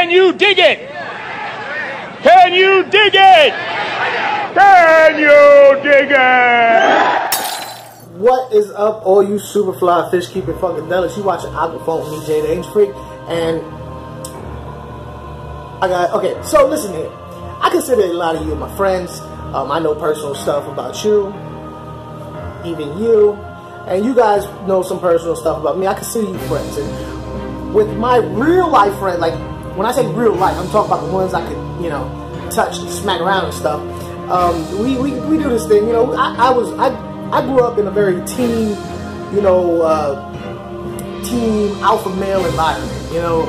Can you dig it? Can you dig it? Can you dig it? What is up, all you superfly fish keeping fucking funkadelics? You watching Aqua Funk with me, Jay the Freak, and I got okay. So listen here, I consider a lot of you my friends. Um, I know personal stuff about you, even you, and you guys know some personal stuff about me. I consider you friends, and with my real life friend, like when I say real life, I'm talking about the ones I could, you know, touch and smack around and stuff. Um, we, we, we do this thing, you know. I, I was I I grew up in a very team, you know, uh, team alpha male environment. You know,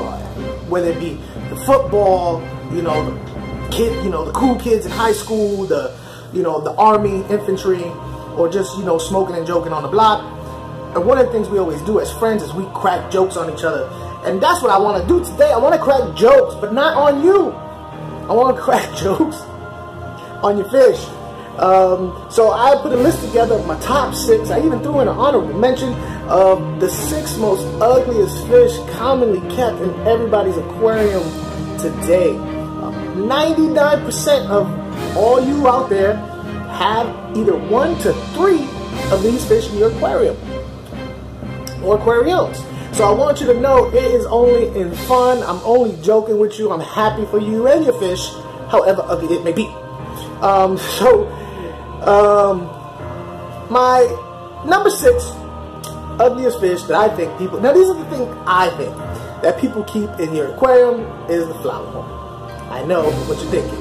whether it be the football, you know, the kid, you know, the cool kids in high school, the you know, the army, infantry, or just you know, smoking and joking on the block. And one of the things we always do as friends is we crack jokes on each other. And that's what I want to do today. I want to crack jokes, but not on you. I want to crack jokes on your fish. Um, so I put a list together of my top six. I even threw in an honorable mention of the six most ugliest fish commonly kept in everybody's aquarium today. 99% of all you out there have either one to three of these fish in your aquarium or aquariums. So I want you to know it is only in fun. I'm only joking with you. I'm happy for you and your fish, however ugly it may be. Um, so, um, my number six ugliest fish that I think people, now these are the things I think that people keep in your aquarium is the flower horn. I know what you're thinking.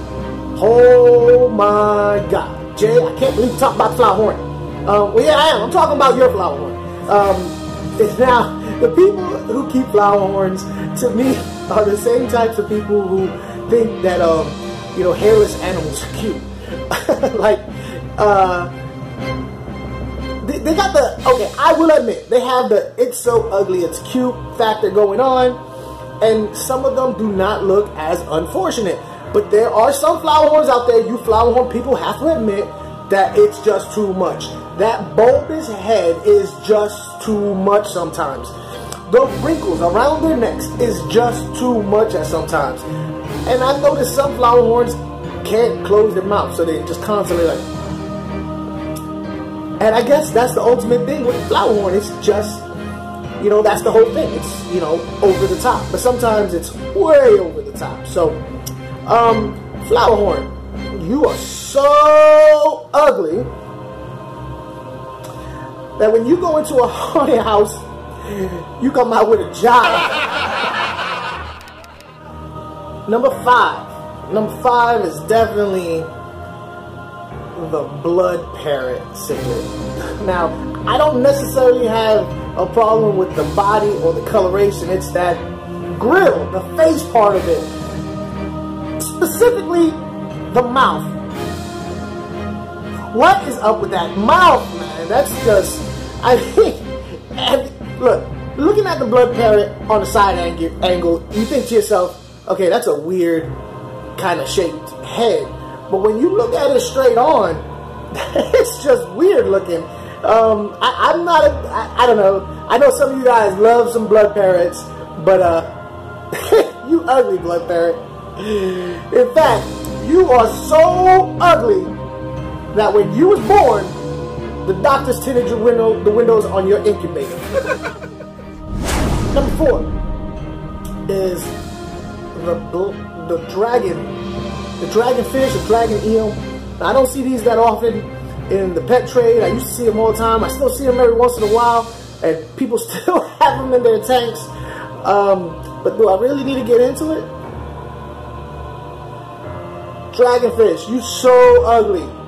Oh my God. Jay, I can't believe you talk about the flower horn. Um, well, yeah, I am. I'm talking about your flower horn. Um, now, the people who keep flower horns, to me, are the same types of people who think that, um, you know, hairless animals are cute. like, uh, they, they got the, okay, I will admit, they have the it's so ugly, it's cute factor going on, and some of them do not look as unfortunate. But there are some flower horns out there, you flower horn people have to admit that it's just too much. That bulbous head is just too much sometimes. The wrinkles around their necks is just too much at sometimes. And I noticed some flower horns can't close their mouth, so they just constantly like. And I guess that's the ultimate thing with flower horn. It's just, you know, that's the whole thing. It's, you know, over the top. But sometimes it's way over the top. So, um, flower horn, you are so ugly that when you go into a haunted house, you come out with a job. Number five. Number five is definitely the blood parrot cichlid. Now, I don't necessarily have a problem with the body or the coloration. It's that grill, the face part of it. Specifically, the mouth. What is up with that mouth, man? That's just, I think, look, looking at the blood parrot on the side angle, you think to yourself, okay, that's a weird kind of shaped head. But when you look at it straight on, it's just weird looking. Um, I, am not, a, I, I don't know. I know some of you guys love some blood parrots, but uh, you ugly blood parrot. In fact, you are so ugly that when you was born, the doctors tinted your window, the windows on your incubator. Number four is the the dragon, the dragonfish, the dragon eel. Now, I don't see these that often in the pet trade. I used to see them all the time. I still see them every once in a while, and people still have them in their tanks. Um, but do I really need to get into it? Dragonfish, you so ugly.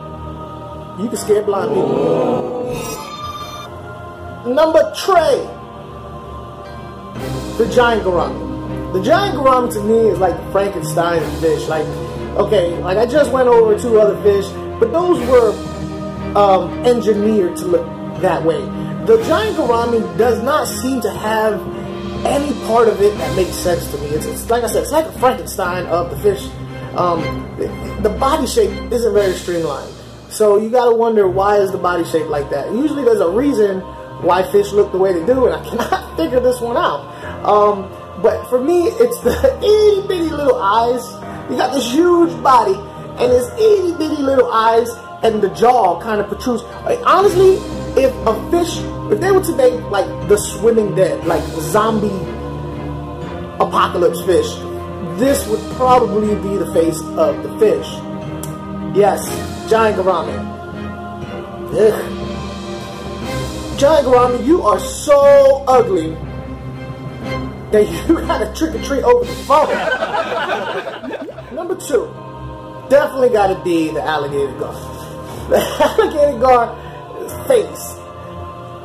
You can scare blind people. Number three, the giant gourami. The giant gourami to me is like Frankenstein fish. Like, okay, like I just went over two other fish, but those were um, engineered to look that way. The giant gourami does not seem to have any part of it that makes sense to me. It's, it's like I said, it's like a Frankenstein of the fish. Um, the body shape isn't very streamlined. So you gotta wonder why is the body shape like that? Usually there's a reason why fish look the way they do, and I cannot figure this one out. Um, But for me, it's the itty bitty little eyes. You got this huge body and his itty bitty little eyes and the jaw kind of protrudes. Like, honestly, if a fish, if they were to make like the swimming dead, like zombie apocalypse fish, this would probably be the face of the fish. Yes, giant gourami. Ugh. Giant gourami, you are so ugly that you gotta trick or treat over the phone. Number two, definitely gotta be the alligator gar. The alligator gar face.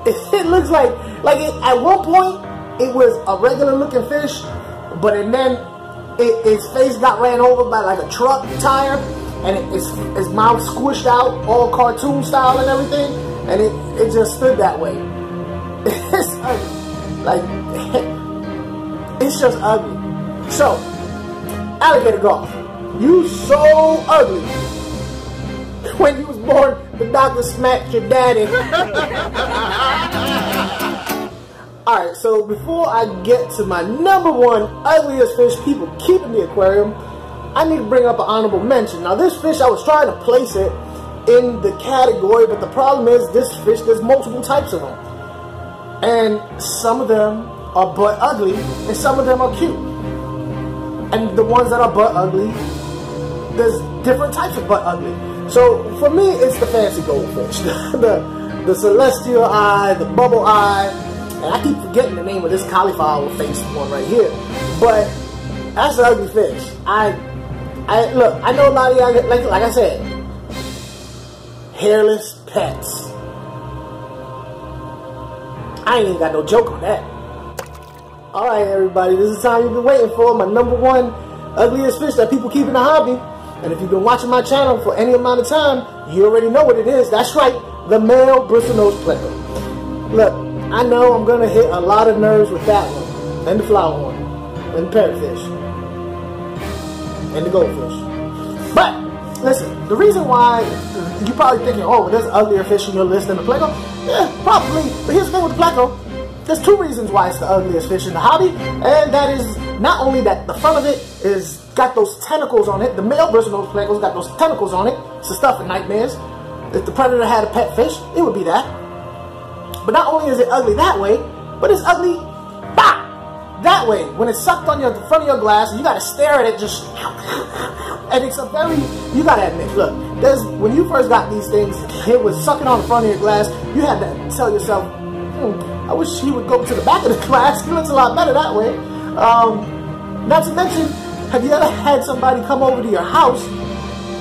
It, it looks like, like it, at one point, it was a regular looking fish, but and then it, its face got ran over by like a truck tire, and it, its, its mouth squished out, all cartoon style and everything, and it, it just stood that way. It's ugly. Like, it's just ugly. So, alligator gar, you so ugly. When you was born, the doctor smacked your daddy. Alright, so before I get to my number one ugliest fish people keep in the aquarium, I need to bring up an honorable mention. Now this fish, I was trying to place it in the category, but the problem is this fish, there's multiple types of them. And some of them are butt ugly, and some of them are cute. And the ones that are butt ugly, there's different types of butt ugly. So for me, it's the fancy goldfish, the, the celestial eye, the bubble eye, and I keep forgetting the name of this cauliflower face one right here. But that's an ugly fish. I, I look. I know a lot of y'all like like I said, hairless pets. I ain't even got no joke on that. All right, everybody, this is how you've been waiting for. My number one ugliest fish that people keep in the hobby. And if you've been watching my channel for any amount of time, you already know what it is. That's right, the male bristlenose pleco. Look, I know I'm going to hit a lot of nerves with that one, and the flower one, and the parrotfish, and the goldfish. But, listen, the reason why you're probably thinking, oh, there's uglier fish in your list than the pleco. Yeah, probably. But here's the thing with the pleco. There's two reasons why it's the ugliest fish in the hobby, and that is not only that the front of it is got those tentacles on it. The male bristlenose plecos got those tentacles on it. It's the stuff of nightmares. If the predator had a pet fish, it would be that. But not only is it ugly that way, but it's ugly that way. When it's sucked on your the front of your glass, you gotta stare at it just and it's a very you gotta admit, look, there's when you first got these things, it was sucking on the front of your glass, you had to tell yourself, hmm, I wish he would go to the back of the glass. He looks a lot better that way. Um, not to mention, have you ever had somebody come over to your house,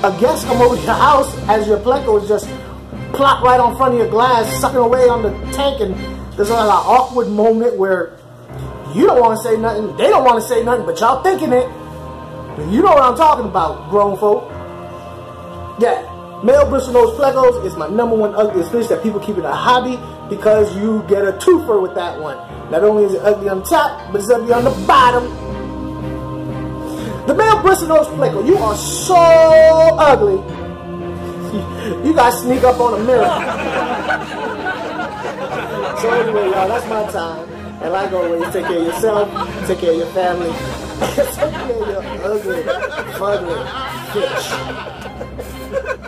a guest come over to your house as your pleco is just plop right on front of your glass, sucking away on the tank, and there's like an awkward moment where you don't want to say nothing, they don't want to say nothing, but y'all thinking it. You know what I'm talking about, grown folk. Yeah, male bristlenose plecos is my number one ugliest fish that people keep in a hobby because you get a twofer with that one. Not only is it ugly on top, but it's ugly on the bottom. The male bristlenose pleco, you are so ugly you guys sneak up on a mirror. so anyway, y'all, that's my time. And like always, take care of yourself, take care of your family, take care of your ugly, fugly fish.